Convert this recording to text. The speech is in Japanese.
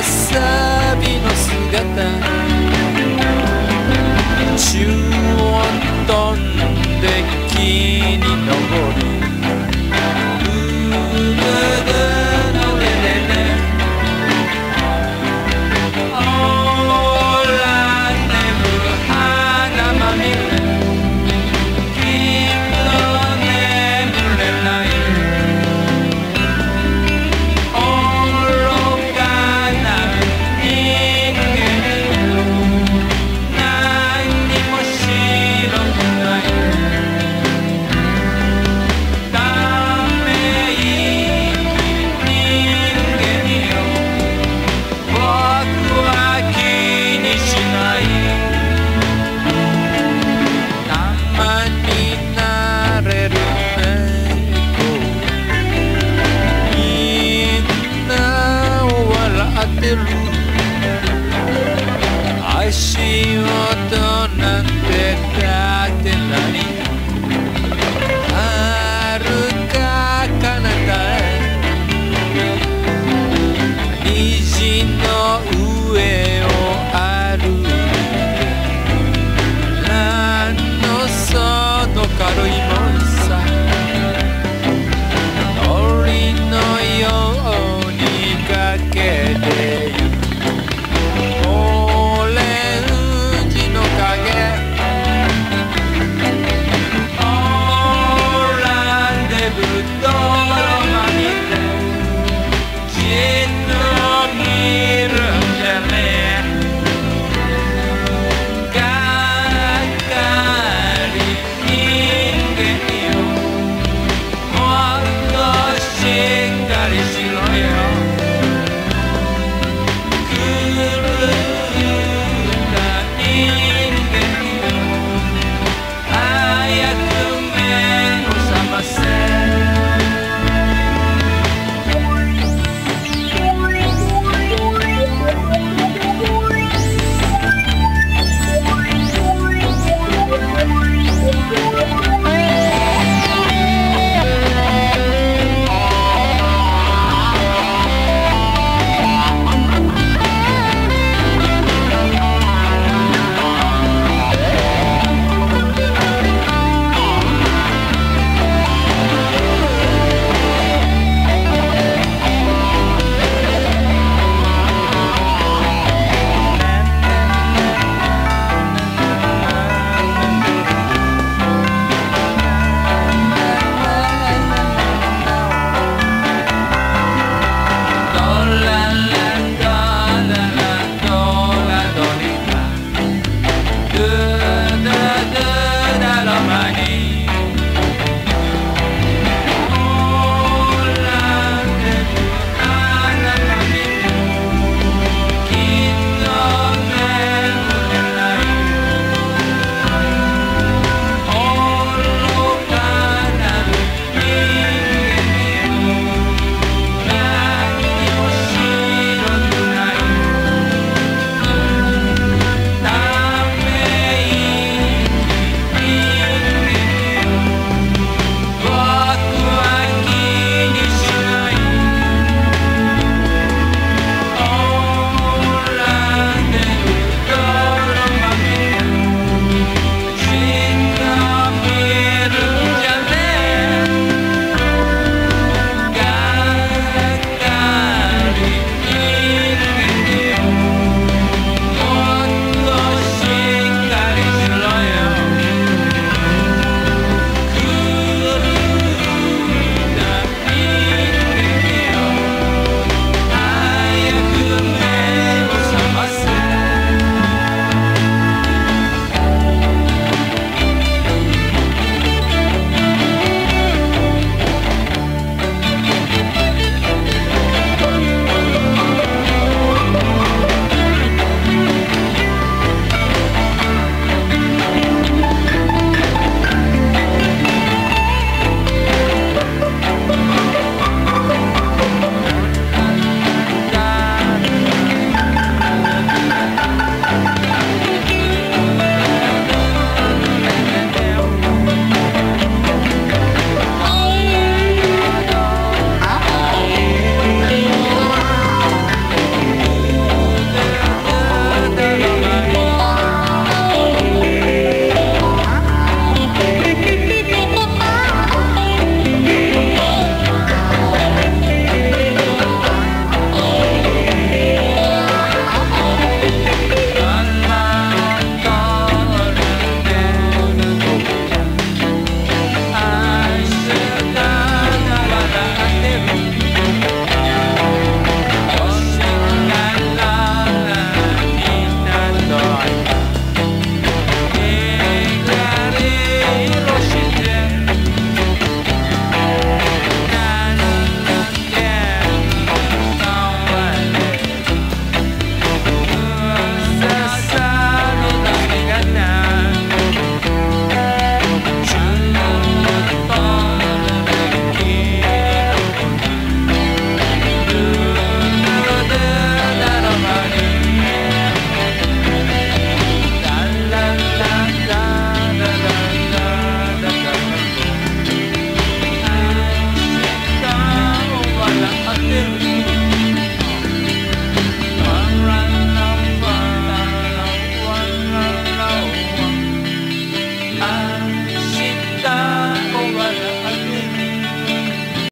サビの姿。中音飛んで木に登る。